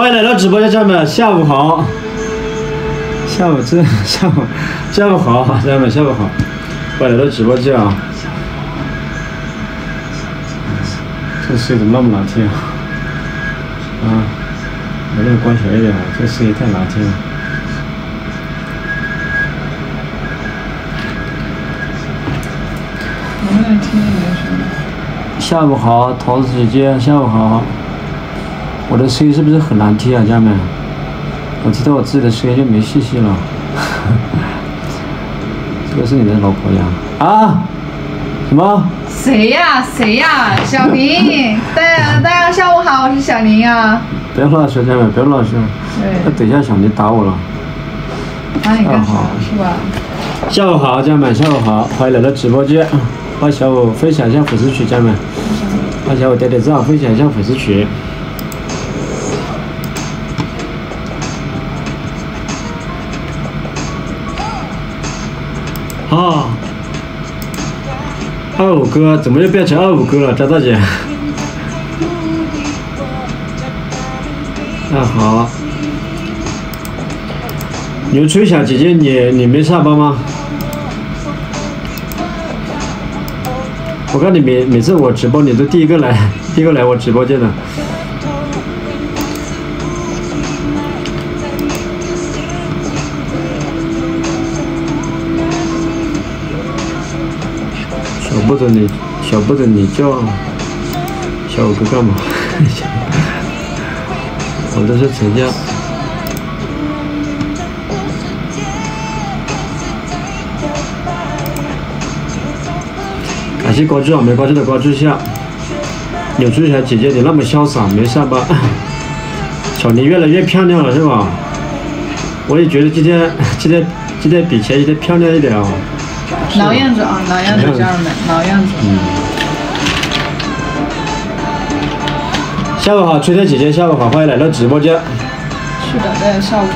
欢迎来到直播间，家人们，下午好。下午真下午下午好，家人们下午好。欢迎来到直播间啊。这声音怎么那么难听啊？啊，能不能关小一点啊？这声音太难听了。能不能听你的声？下午好，桃子姐姐，下午好。我的声音是不是很难听啊，家人们？我知道我自己的声音就没信心了。这个是你的老婆呀？啊？什么？谁呀？谁呀？小林，大家大家下午好，我是小林啊。不要乱说，家人们，不要乱说。那对，等一下小林打我了。打你干啥下午好是吧？下午好，家人们，下午好，欢迎来到直播间。帮小五分享一下粉丝群，家人们。帮小五点点赞，分享一下粉丝群。啊，二五哥怎么又变成二五哥了？张大姐。啊好。牛春晓姐姐，你你没上班吗？我看你每每次我直播，你都第一个来，第一个来我直播间的。不得你，晓不得你叫小五哥干嘛？我这是成家。感谢关注啊，没关注的关注一下。柳春霞姐姐，你那么潇洒，没上班。小林越来越漂亮了，是吧？我也觉得今天今天今天比前一天漂亮一点啊。老样子啊，老样子，家人们，老样子。下午好，春天姐姐，下午好，欢迎来到直播间。是的，对，下午好。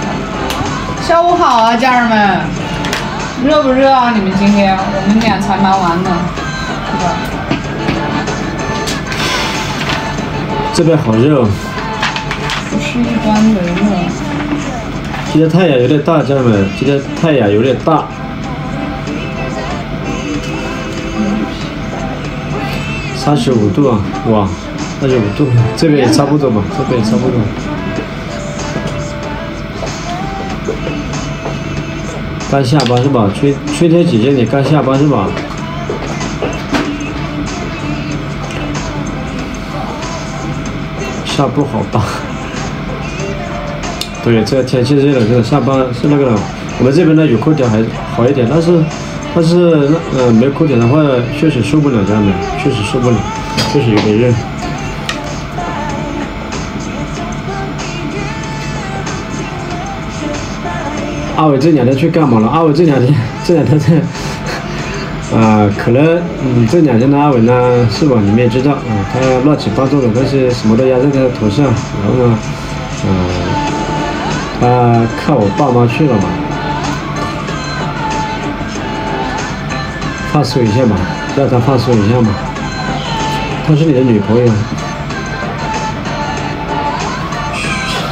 下午好啊，家人们，热不热啊？你们今天我们俩才忙完呢，是吧？这边好热哦，不是一般的热。今天太阳有点大，家人们，今天太阳有点大。三十五度啊，哇，三十五度，这边也差不多吧，这边也差不多。刚下班是吧？春春天姐姐，你刚下班是吧？下步好大。对，这个天气热了，这个下班是那个了。我们这边呢有空调还好一点，但是但是那呃没空调的话确实受不了，家人们，确实受不了，确实有点热。阿伟这两天去干嘛了？阿伟这两天 这两天在，啊、可能嗯这两天的阿伟呢是吧？你们也知道啊、他乱七八糟的东西什么都压在他的头上，然后呢，嗯、他看我爸妈去了嘛，放松一下嘛，让他放松一下嘛。她是你的女朋友？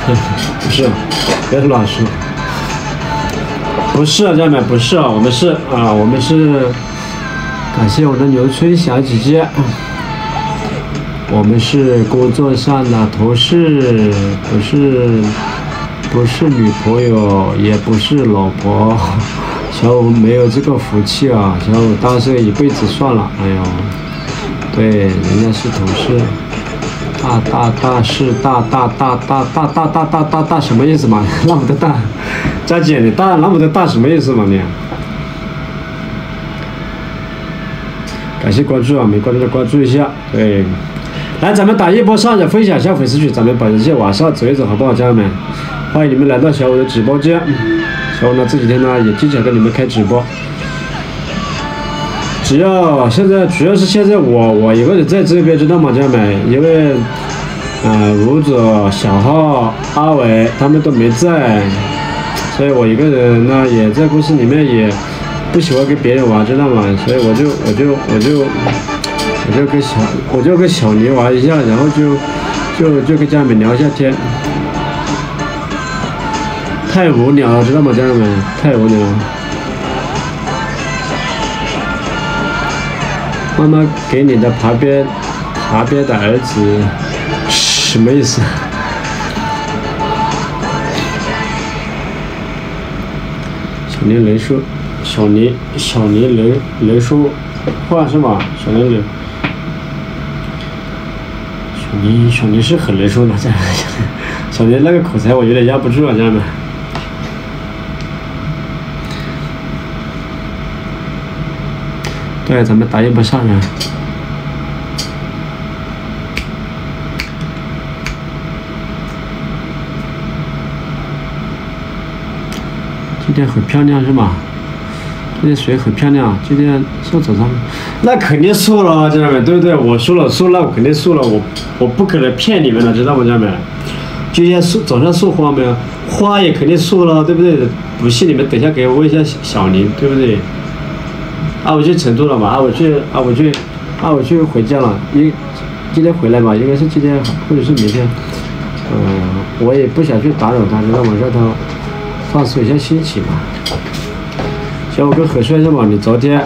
不是，别乱说。不是啊，家人们，不是啊，我们是啊，我们是感谢我的牛春霞姐姐，我们是工作上的同事，不是不是女朋友，也不是老婆，小五没有这个福气啊，小五单身一辈子算了，哎呦，对，人家是同事。大大大是大大大大大大大大大大什么意思嘛？那么的大，佳姐你大那么的大什么意思嘛你？感谢关注啊，没关注的关注一下。对，来咱们打一波上的分享一下粉丝群，咱们把人气往上走一走，好不好，家人们？欢迎你们来到小五的直播间。然后呢这几天呢也经常跟你们开直播。只要现在主要是现在我我一个人在这边，知道吗，家人们？因为，呃，吴总、小浩、阿伟他们都没在，所以我一个人呢也在公司里面也不喜欢跟别人玩，知道吗？所以我就我就我就我就跟小我就跟小林玩一下，然后就就就跟家里面聊一下天。太无聊了，知道吗，家人们？太无聊了。妈妈给你的旁边旁边的儿子什么意思？小年雷叔，小年小年雷雷叔话是吧？小年雷，小年小年是很雷叔的，这样 小年那个口才我有点压不住啊，家人们。对，咱们打印不上呀。今天很漂亮是吗？今天水很漂亮，今天是早上，那肯定素了，家人们，对不对？我说了素，那我肯定素了，我我不可能骗你们的，知道吗，家人们？今天素早上素花没有？花也肯定素了，对不对？不信你们等下给我问一下小林，对不对？啊，我去成都了嘛？啊，我去啊，我去啊，我去回家了。应今天回来嘛？应该是今天或者是明天。嗯，我也不想去打扰他，知道吗？让他放松一下心情嘛。小五哥很帅是吧？你昨天，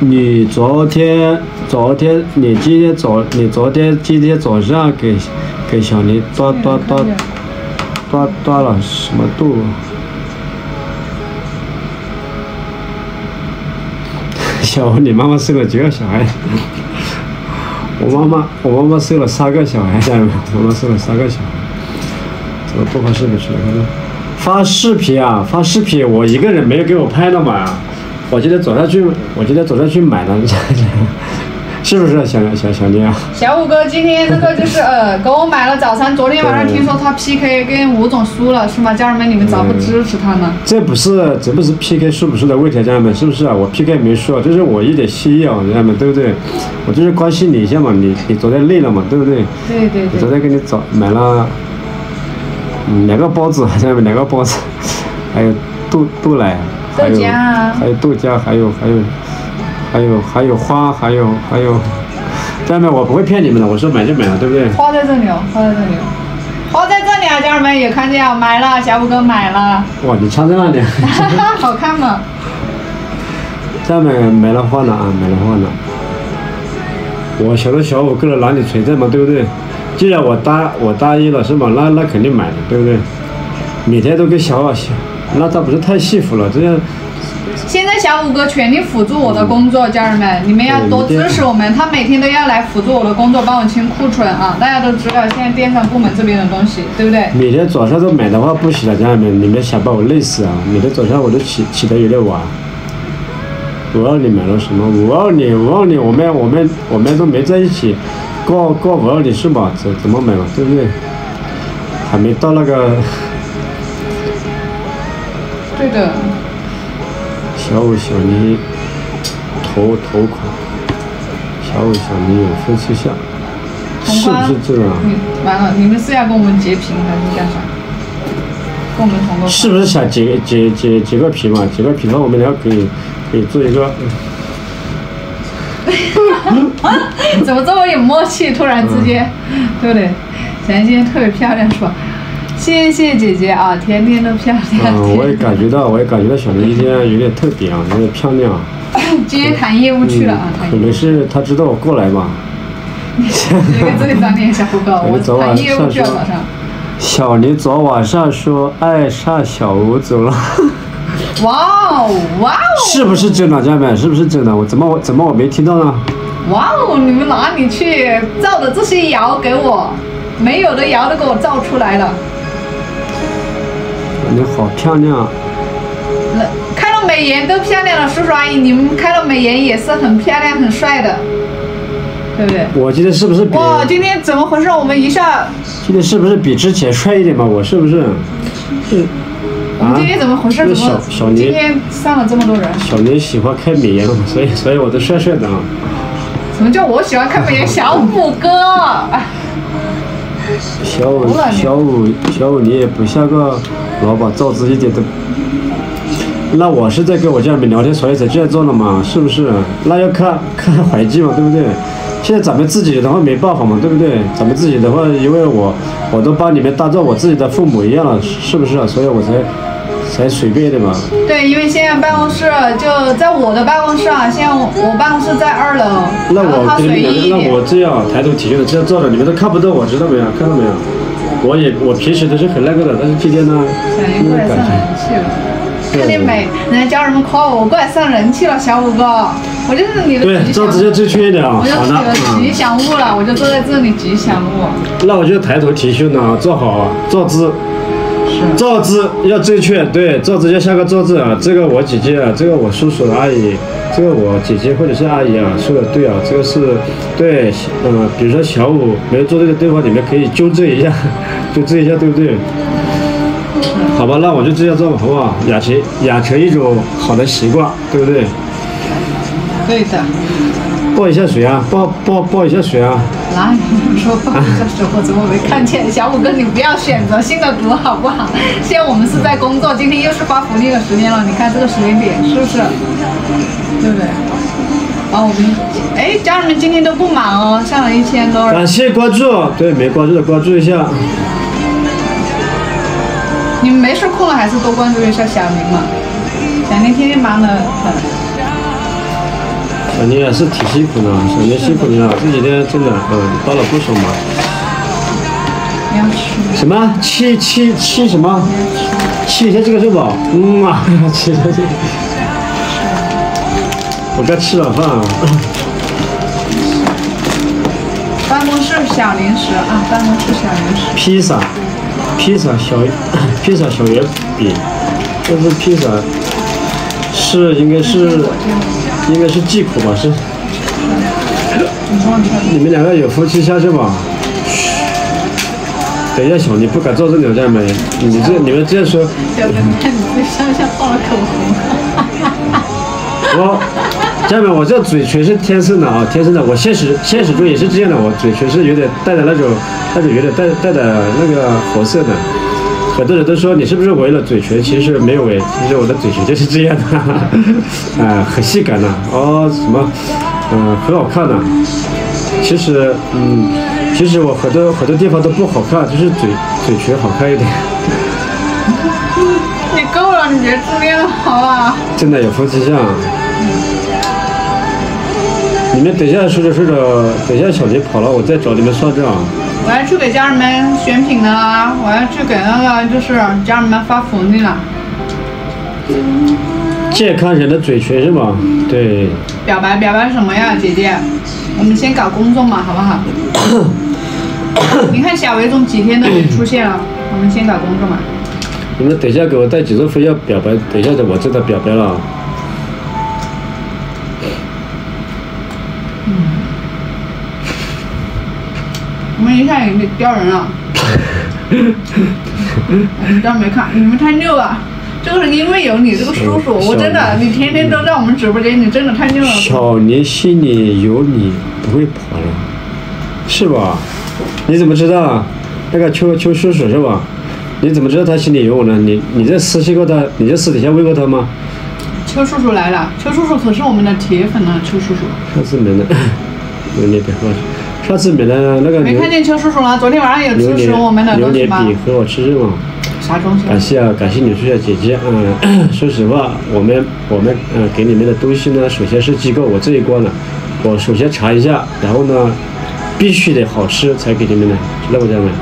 你昨天，昨天，你今天早，你昨天今天早上给给小林多多多多多了什么度？小，你妈妈生了几个小孩？我妈妈，我妈妈生了三个小孩，家人们，我妈妈生了三个小孩。怎么不发视频去了？发视频啊，发视频，我一个人没有给我拍的嘛。我今天早上去，我今天早上去买了，是不是小小小林啊？小五哥今天这个就是呃，给我买了早餐。昨天晚上听说他 PK 跟吴总输了，是吗？家人们，你们咋不支持他呢？这不是这不是 PK 输不输的问题，家人们，是不是啊？我 PK 没输，这是我一点心意啊，家人们，对不对？我就是关心你一下嘛，你你昨天累了嘛，对不对？对对对。昨天给你找买了，嗯，两个包子，家人们，两个包子，还有豆豆奶，豆浆啊还有豆浆，还有还有。还有还有还有花，还有还有，家人们，我不会骗你们的，我说买就买了，对不对？花在这里哦，花在这里哦，花在这里啊，家人们也看见啊？买了，小五哥买了。哇，你穿在那里，好看吗？家人们买了花了啊，买了花了。我晓得小五哥的哪里存在嘛，对不对？既然我答我答应了是吧？那那肯定买的，对不对？每天都跟小二小，那他不是太幸福了？这样。现在小五哥全力辅助我的工作，家人们，你们要多支持我们。他每天都要来辅助我的工作，帮我清库存啊！大家都知道现在电商部门这边的东西，对不对？每天早上都买的话不行了，家人们，你们想把我累死啊！每天早上我都起起得有点晚。五二零买了什么？五二零，五二零，我们我们我们都没在一起过过五二零是吧？怎怎么买嘛？对不对？还没到那个。对的。小五小你投投款，小五小你有夫妻相，是不是这样？完了，你们是要跟我们截屏还是干啥？跟我们同个。是不是想截截截截个屏嘛？截个屏，那我们俩可以可以做一个。怎么这么有默契？突然之间，对不对？小今天特别漂亮，是吧？谢谢姐姐啊，天天都漂亮。嗯，我也感觉到，我也感觉到小林今天有点特别啊，有点漂亮。今天谈业务去了啊，可能是他知道我过来嘛。你个这个长点小胡哥，我谈业务去了早上。小林昨晚上说爱上小吴走了。哇哦哇哦！是不是真的，家人们？是不是真的？我怎么我怎么我没听到呢？哇哦！你们哪里去造的这些谣给我？没有的谣都给我造出来了。你好漂亮！开了美颜都漂亮了，叔叔阿姨，你们开了美颜也是很漂亮、很帅的，对不对？我今天是不是比？哇，今天怎么回事？我们一下。今天是不是比之前帅一点嘛？我是不是？是。我们今天怎么回事？怎么？小小今天上了这么多人。小林喜欢开美颜，所以所以我都帅帅的啊。什么叫我喜欢开美颜？小五哥。小五，小五，小五，你也不像个老板，造字一点都。那我是在跟我家人们聊天，所以才这样做的嘛，是不是？那要看看环境嘛，对不对？现在咱们自己的话没办法嘛，对不对？咱们自己的话，因为我我都把你们当做我自己的父母一样了，是不是？啊所以我才才随便一点嘛。对，因为现在办公室就在我的办公室啊，现在我我办公室在二楼，那我跟你们。那我这样抬头挺胸的这样坐着，你们都看不到我，知道没有？看到没有？我也我平时都是很那个的，但是今天呢，小林因为过来上人气了，对看见没？人家家人们夸我，我过来上人气了，小五哥，我就是你的对吉祥照子要正确一点啊。我就好的，吉嗯，祥物了，我就坐在这里吉祥物。那我就抬头挺胸的啊，坐好啊，坐姿。坐姿要正确，对，坐姿要像个坐姿啊。这个我姐姐啊，这个我叔叔阿姨，这个我姐姐或者是阿姨啊，说的对啊，这个是对，嗯、比如说小五没有做这个对话，你们可以纠正一下，纠正一下，对不对？好吧，那我就这样做吧，好不好？养成养成一种好的习惯，对不对？对的，抱一下水啊，抱抱抱一下水啊。哪里有说不好的时候，怎么没看见？小五哥，你不要选择性的读好不好？现在我们是在工作，今天又是发福利的时间了，你看这个时间点是不是？对不对？啊，我们哎，家人们今天都不忙哦，上了一千多人。感谢关注，对没关注的关注一下。你们没事空了还是多关注一下小明嘛，小明天天忙的很。小宁也是挺辛苦的，小宁辛苦你了，这几天真的，嗯，帮了不少忙。什么七七七什么？七一下这个肉吧？嗯啊，七一下这个。我该吃了饭啊，办公室小零食啊，办公室小零食。披萨，披萨小，披萨小圆饼，这是披萨，是应该是应该是忌口吧？是你们两个有夫妻相是吧？等一下，小，你不敢做这两家没？你这你们这样说，小 哥，你看你这像不像画了口红？我家人们，我这嘴唇是天生的啊，天生的。我现实现实中也是这样的，我嘴唇是有点带的那种，那种有点带带的那个红色的。很多人都说你是不是围了嘴唇？其实没有围，其实我的嘴唇就是这样的，啊、很性感的哦，什么，嗯、很好看的。其实，嗯，其实我很多很多地方都不好看，就是嘴嘴唇好看一点。你够了，你别自恋了，好吧？真的有夫妻相。你们等一下说着说着，等一下小林跑了，我再找你们算账。我要去给家人们选品了啊，我要去给那个就是家人们发福利了。健康人的嘴唇是吧？对，表白表白什么呀，姐姐？我们先搞工作嘛，好不好？你看小维总几天都没出现了，我们先搞工作嘛。你们等一下给我带几座飞要表白，等一下子我真的表白了。一下也给掉人了。我们家没看，你们太溜了。就是因为有你这个叔叔，我真的，你天天都在我们直播间，你真的太溜了。小林心里有你不会跑了，是吧？你怎么知道啊？那个邱邱叔叔是吧？你怎么知道他心里有我呢？你你在私信过他？你在私底下问过他吗？邱叔叔来了，邱叔叔可是我们的铁粉呢，邱叔叔。上次买的，榴莲饼和上次买的那个没看见邱叔叔了，昨天晚上有支持我们的榴莲东西吗？饼和我吃肉吗？啥东西？感谢啊，感谢你叔叔姐姐。嗯，说实话，我们我们嗯给你们的东西呢，首先是机构我这一关了，我首先查一下，然后呢，必须得好吃才给你们的，知道不，家人们？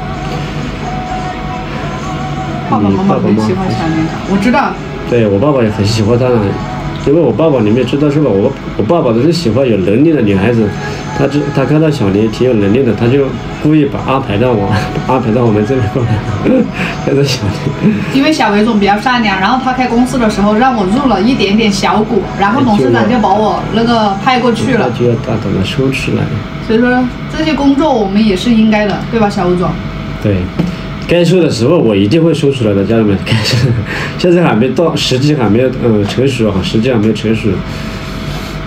爸爸妈妈很喜欢小年卡，我知道。对我爸爸也很喜欢他呢，因为我爸爸你们也知道是吧？我我爸爸都是喜欢有能力的女孩子，他知他看到小林挺有能力的，他就故意把安排到我 安排到我们这边过来，小林。因为小伟总比较善良，然后他开公司的时候让我入了一点点小股，然后董事长就把我那个派过去了他。就要大胆的说出来。所以说这些工作我们也是应该的，对吧，小吴总？对，该说的时候我一定会说出来的，家人们。该说，现在还没到，时机还没有嗯成熟啊，时机还没成熟。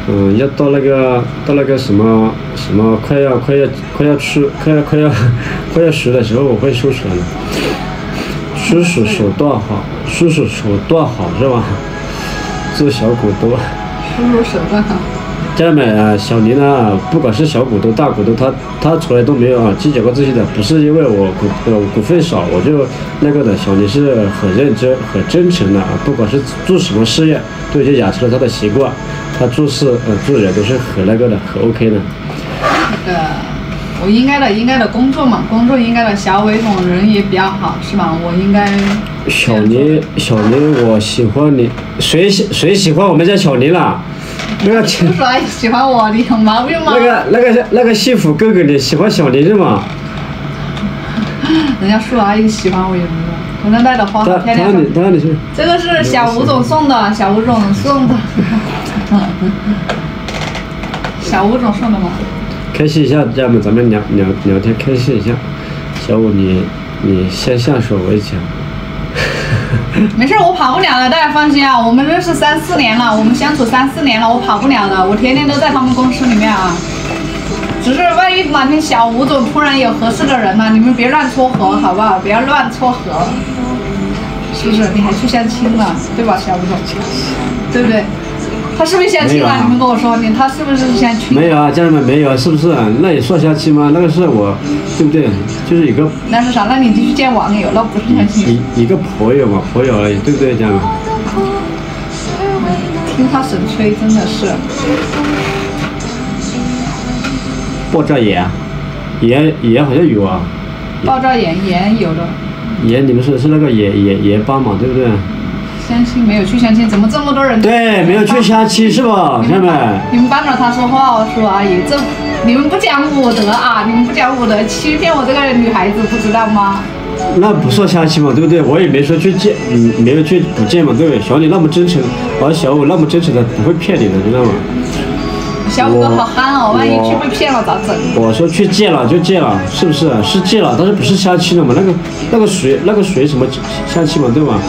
嗯，要到那个到那个什么什么快要快要快要出快要快要快要熟的时候，我会说出来的。叔叔手段好，叔叔手段好是吧？做小股东，叔叔手段好。家人们啊，小林呢，不管是小股东、大股东，他他从来都没有啊计较过这些的，不是因为我股呃股份少我就那个的，小林是很认真、很真诚的啊，不管是做什么事业，都已经养成了他的习惯，他做事呃做人都是很那个的，很 OK 的。那个，我应该的，应该的工作嘛，工作应该的。小伟总人也比较好，是吧？我应该。小林，小林，我喜欢你。谁喜谁喜欢我们家小林啦？那个叔叔阿姨喜欢我，你有毛病吗？那个那个那个幸福哥哥，你喜欢小林是吗？人家叔叔阿姨喜欢我有没有？我那带的花好漂亮。他他你这个是小吴总送的，小吴总送的。小吴总送的吗？开心一下，家人们，咱们聊聊聊天，开心一下。小五，你你先下手为强。没事，我跑不了的，大家放心啊。我们认识三四年了，我们相处三四年了，我跑不了的。我天天都在他们公司里面啊。只是万一哪天小吴总突然有合适的人了，你们别乱撮合，好不好？不要乱撮合，是不是？你还去相亲了，对吧，小吴总？对不对？他是不是相亲啊？你们跟我说，你他是不是相亲？没有啊，家人们没有，是不是？那也算相亲吗？那个是我，对不对？就是一个。那是啥？那你就去见网友，那不是相亲。一一个朋友嘛，朋友而已，对不对，家人们？听他神吹，真的是。爆炸盐，盐盐好像有啊。爆炸盐盐有的。盐，你们说的是那个盐盐盐巴嘛，对不对？相亲没有去相亲，怎么这么多人？对，没有去相亲是吧，兄弟们？你们帮着他说话我说阿姨，这你们不讲武德啊！你们不讲武德，欺骗我这个女孩子，不知道吗？那不算相亲嘛，对不对？我也没说去见，嗯，没有去不见嘛，对不对？小李那么真诚，而小五那么真诚的，不会骗你的，知道吗？小五哥好憨哦，万一去被骗了咋整？我说去借了就借了，是不是？是借了，但是不是相亲的嘛？那个那个谁那个谁什么相亲嘛，对吧？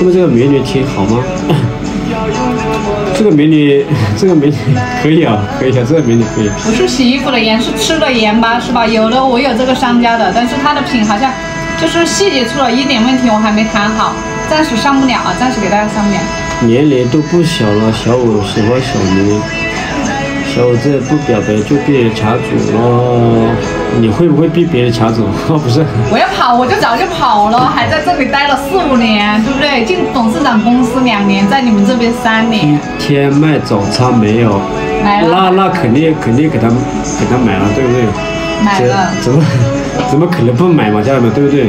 那么这个美女挺好吗？这个美女，这个美女可以啊，可以啊，这个美女可以。不是洗衣服的盐，是吃的盐吧？是吧？有的我有这个商家的，但是他的品好像就是细节出了一点问题，我还没谈好，暂时上不了啊，暂时给大家上不了。年龄都不小了，小五喜欢小明。小五再不表白就被卡组了，你会不会被别人卡组？哦，不是，我要跑我就早就跑了，还在这里待了四五年，对不对？进董事长公司两年，在你们这边三年。一天卖早餐没有？买了。那那肯定肯定给他给他买了，对不对？买了。怎么怎么可能不买嘛，家人们，对不对？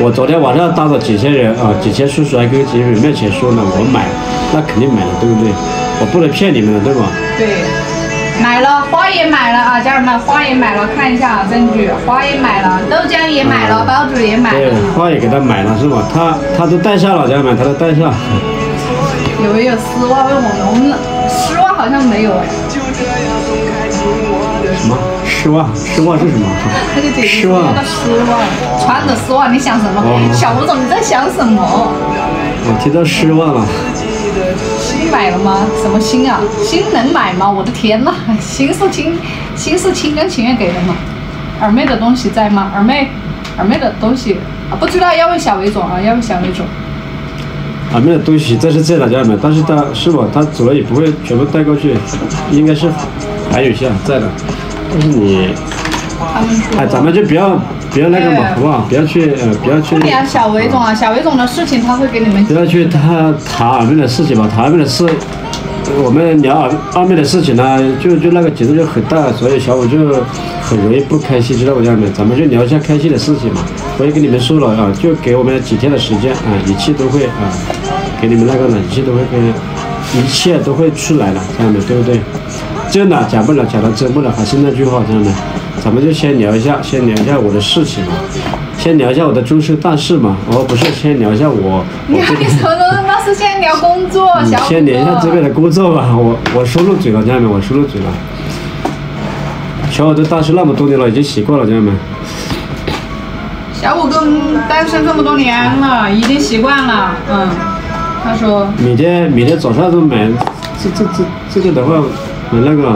我昨天晚上当着几千人啊，几千叔叔还跟几人面前说呢，我买，那肯定买了，对不对？我不能骗你们的，对吧？对。买了花也买了啊，家人们，花也买了，看一下啊，证据，花也买了，豆浆也买了，包子也买了。对，花也给他买了是吧？他他都带下了，家人们，他都带上。有没有丝袜？问我们，我们丝袜好像没有哎。什么丝袜？丝袜是什么？那个姐姐丝袜。丝袜，穿着丝袜，你想什么？小吴总，你在想什么？我提到丝袜了。新买了吗？什么新啊？新能买吗？我的天呐，新是心，心是心甘情愿给的吗？二妹的东西在吗？二妹，二妹的东西啊，不知道要问小韦总啊，要问小韦总。二妹的东西这是在哪家买？但是他是吧？他走了也不会全部带过去，应该是还有一些在的，但是你，哎，咱们就不要。不要那个嘛，好不好？不要去，呃，不要去。对呀，小韦总啊，小韦总的事情他会给你们。不要去他谈二妹的事情嘛，谈二妹的事，我们聊二二妹的事情呢，就就那个节奏就很大，所以小五就很容易不开心，知道不，家人们？咱们就聊一下开心的事情嘛。我也跟你们说了啊，就给我们几天的时间啊，一切都会啊，给你们那个呢，一切都会跟，一切都会出来了，家人们，对不对？真的假不了，假的真不了，还是那句话，家人们。咱们就先聊一下，先聊一下我的事情嘛，先聊一下我的终身大事嘛，而不是先聊一下我。你看你什么都那是先聊工作，小先聊一下这边的工作吧，我我说漏嘴了，家人们，我说漏嘴了。小五都单身那么多年了，已经习惯了，家人们。小五跟单身这么多年了，已经习惯了，嗯。他说。每天每天早上都买，这这这这个的话，买那个。